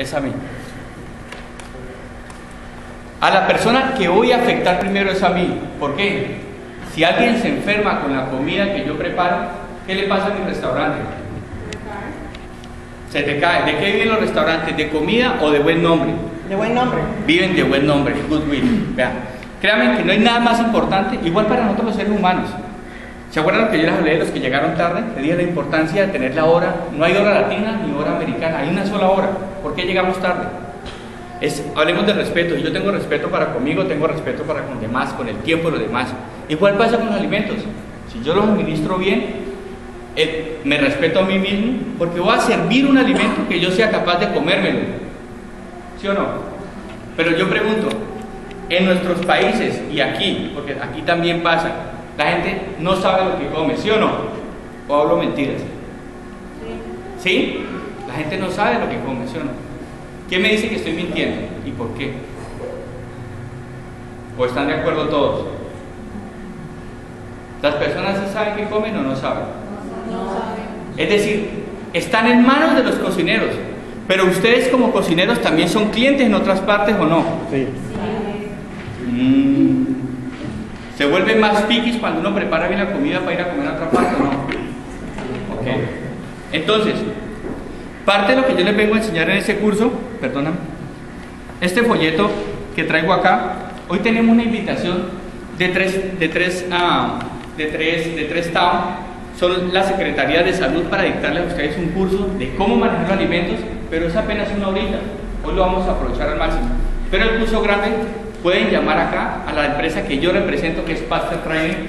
es a mí. A la persona que voy a afectar primero es a mí. ¿Por qué? Si alguien se enferma con la comida que yo preparo, ¿qué le pasa a mi restaurante? Se te cae. ¿De qué viven los restaurantes? ¿De comida o de buen nombre? De buen nombre. Viven de buen nombre, goodwill. Vean, créanme que no hay nada más importante, igual para nosotros los seres humanos. ¿Se acuerdan que yo les hablé de los que llegaron tarde? Le dije la importancia de tener la hora. No hay hora latina ni hora americana, hay una sola hora. ¿Por qué llegamos tarde? Es, hablemos de respeto. Yo tengo respeto para conmigo, tengo respeto para con demás, con el tiempo de los demás. Igual pasa con los alimentos. Si yo los administro bien, eh, me respeto a mí mismo porque voy a servir un alimento que yo sea capaz de comérmelo. ¿Sí o no? Pero yo pregunto, en nuestros países y aquí, porque aquí también pasa, la gente no sabe lo que come, ¿sí o no? ¿O hablo mentiras? ¿Sí? La gente no sabe lo que come, ¿sí o no? ¿Quién me dice que estoy mintiendo? ¿Y por qué? ¿O están de acuerdo todos? ¿Las personas sí saben qué comen o no saben? Es decir, están en manos de los cocineros, pero ustedes como cocineros también son clientes en otras partes o no? Sí. Mm. ¿Se vuelven más piquis cuando uno prepara bien la comida para ir a comer a otra parte no? Ok. Entonces, parte de lo que yo les vengo a enseñar en ese curso, perdóname, este folleto que traigo acá, hoy tenemos una invitación de tres, de tres, ah, de tres, de tres TAO, son la Secretaría de Salud para dictarles a ustedes un curso de cómo manejar los alimentos, pero es apenas una horita, hoy lo vamos a aprovechar al máximo. Pero el curso grande pueden llamar acá a la empresa que yo represento, que es Pastor Training,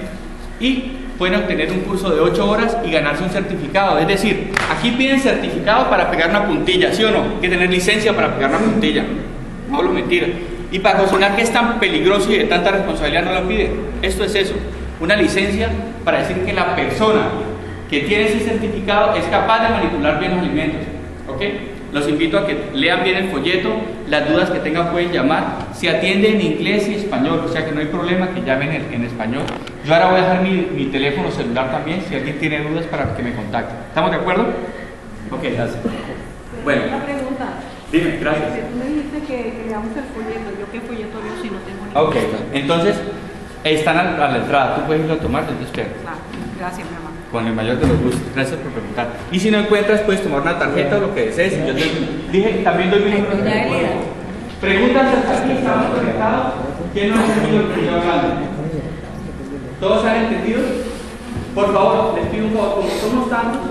y pueden obtener un curso de 8 horas y ganarse un certificado. Es decir, aquí piden certificado para pegar una puntilla, ¿sí o no? Hay que tener licencia para pegar una puntilla. No hablo mentira. Y para cocinar que es tan peligroso y de tanta responsabilidad no la piden. Esto es eso, una licencia para decir que la persona que tiene ese certificado es capaz de manipular bien los alimentos. ¿Ok? Los invito a que lean bien el folleto, las dudas que tengan pueden llamar. Se atiende en inglés y español, o sea que no hay problema que llamen en, en español. Yo ahora voy a dejar mi, mi, teléfono celular también, si alguien tiene dudas para que me contacte. ¿Estamos de acuerdo? Ok, gracias. Bueno. Una pregunta. Dime, gracias. Tú me dijiste que, veamos el folleto. ¿Yo qué folleto veo si no tengo ni Ok, entonces están a la, entrada, tú puedes irlo a tomar, espero. Claro. Gracias, mi mamá. Con el mayor de los gustos. Gracias por preguntar. Y si no encuentras, puedes tomar una tarjeta o lo que desees. Y yo te dije, también doy mi. Preguntas hasta aquí, estamos conectados. ¿Quién no ha entendido lo que estoy hablando? ¿Todos han entendido? Por favor, les pido un favor, como somos tantos,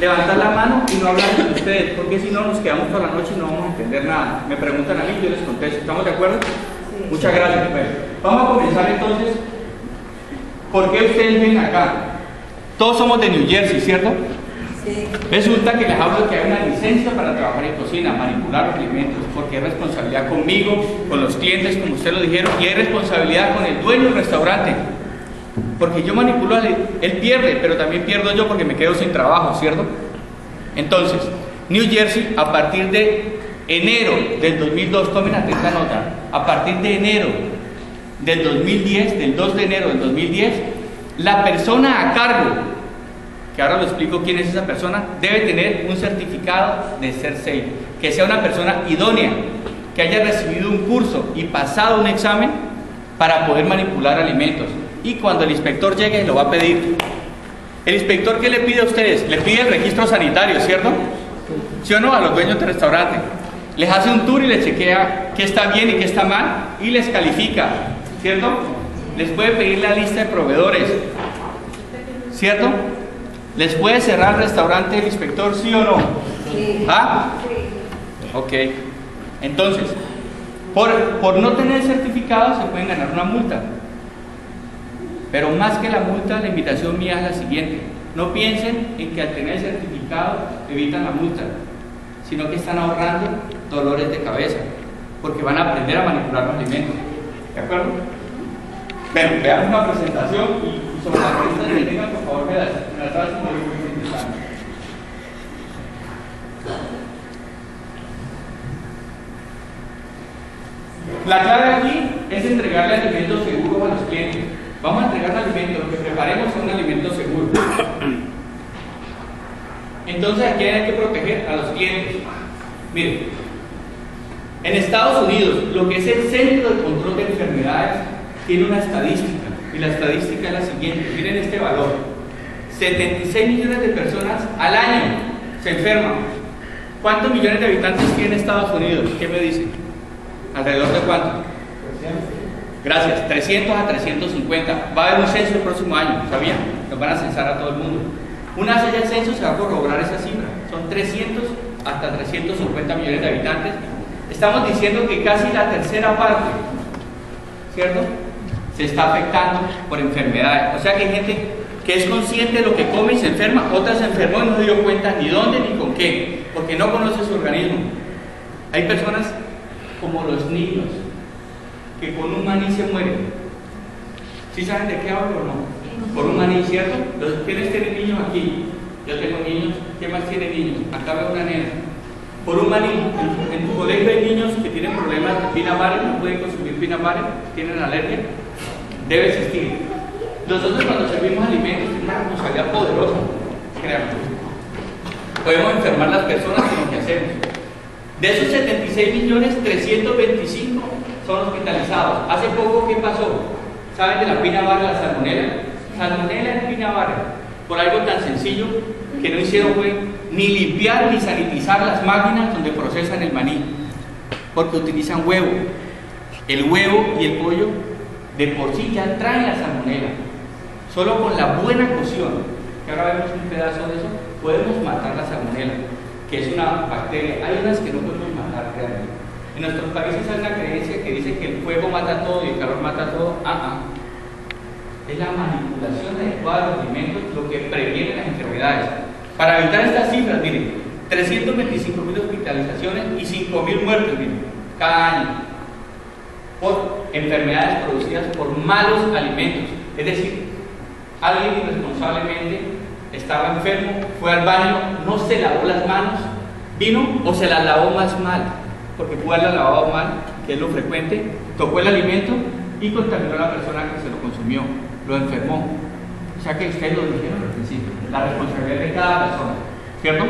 levantar la mano y no hablar entre ustedes, porque si no nos quedamos toda la noche y no vamos a entender nada. Me preguntan a mí, yo les contesto. ¿Estamos de acuerdo? Muchas gracias. Bueno, vamos a comenzar entonces. ¿Por qué ustedes ven acá? Todos somos de New Jersey, ¿cierto? Sí. Resulta que les hablo que hay una licencia para trabajar en cocina, manipular los alimentos, porque hay responsabilidad conmigo, con los clientes, como ustedes lo dijeron, y hay responsabilidad con el dueño del restaurante. Porque yo manipulo, él pierde, pero también pierdo yo porque me quedo sin trabajo, ¿cierto? Entonces, New Jersey, a partir de enero del 2002, tomen atenta nota, a partir de enero del 2010, del 2 de enero del 2010, la persona a cargo, que ahora lo explico quién es esa persona, debe tener un certificado de ser safe, que sea una persona idónea, que haya recibido un curso y pasado un examen para poder manipular alimentos. Y cuando el inspector llegue, lo va a pedir. ¿El inspector qué le pide a ustedes? Le pide el registro sanitario, ¿cierto? ¿Sí o no? A los dueños del restaurante. Les hace un tour y les chequea qué está bien y qué está mal y les califica, ¿cierto? Les puede pedir la lista de proveedores, ¿cierto? ¿Les puede cerrar el restaurante el inspector, sí o no? Sí. ¿Ah? Ok. Entonces, por, por no tener certificado se pueden ganar una multa. Pero más que la multa, la invitación mía es la siguiente. No piensen en que al tener certificado evitan la multa, sino que están ahorrando dolores de cabeza, porque van a aprender a manipular los alimentos. ¿De acuerdo? Bueno, veamos una presentación y sobre las preguntas que tengan, por favor, me las, me hacen muy, interesantes. La clave aquí es entregarle alimentos seguros a los clientes. Vamos a entregar alimentos, lo que preparemos son alimentos seguros. Entonces, ¿a quién hay que proteger? A los clientes. Miren, En Estados Unidos, lo que es el Centro de Control de Enfermedades tiene una estadística, y la estadística es la siguiente, miren este valor. 76 millones de personas al año se enferman. ¿Cuántos millones de habitantes tiene Estados Unidos? ¿Qué me dicen? ¿Alrededor de cuánto? Gracias, 300 a 350. Va a haber un censo el próximo año, ¿sabían? Nos van a censar a todo el mundo. Una vez haya el censo se va a corroborar esa cifra. Son 300 hasta 350 millones de habitantes. Estamos diciendo que casi la tercera parte, ¿cierto? Se está afectando por enfermedades. O sea que hay gente que es consciente de lo que come y se enferma, otras se enfermó y no se dio cuenta ni dónde ni con qué, porque no conoce su organismo. Hay personas como los niños, que con un maní se mueren. ¿Sí saben de qué hablo o no? Por un maní, ¿cierto? ¿Quiénes tienen niños aquí? Yo tengo niños. ¿Qué más tiene niños? Acá veo una nena. Por un maní. En, tu colegio hay niños que tienen problemas de pinamare, no pueden consumir pinamare, tienen alergia. Debe existir. Nosotros cuando servimos alimentos tenemos una responsabilidad poderosa, créanme. Podemos enfermar las personas con lo que hacemos. De esos 76 millones, 325 son hospitalizados. Hace poco, ¿qué pasó? ¿Saben de la pina barra, la salmonela? Salmonela en pina barra, por algo tan sencillo que no hicieron fue ni limpiar ni sanitizar las máquinas donde procesan el maní, porque utilizan huevo. El huevo y el pollo de por sí ya traen la salmonela. Solo con la buena cocción, que ahora vemos un pedazo de eso, podemos matar la salmonela, que es una bacteria. Hay unas que no podemos matar realmente. En nuestros países hay una creencia que dice que el fuego mata todo y el calor mata todo. Ah, ah. Es la manipulación adecuada de los alimentos lo que previene las enfermedades. Para evitar estas cifras, miren, 325 mil hospitalizaciones y 5 mil muertes, miren, cada año, por enfermedades producidas por malos alimentos. Es decir, alguien irresponsablemente estaba enfermo, fue al baño, no se lavó las manos, vino o se las lavó más mal porque pudo haberla lavado mal, que es lo frecuente, tocó el alimento y contaminó a la persona que se lo consumió, lo enfermó. O sea que ustedes lo dijeron al principio, la responsabilidad de cada persona, ¿cierto?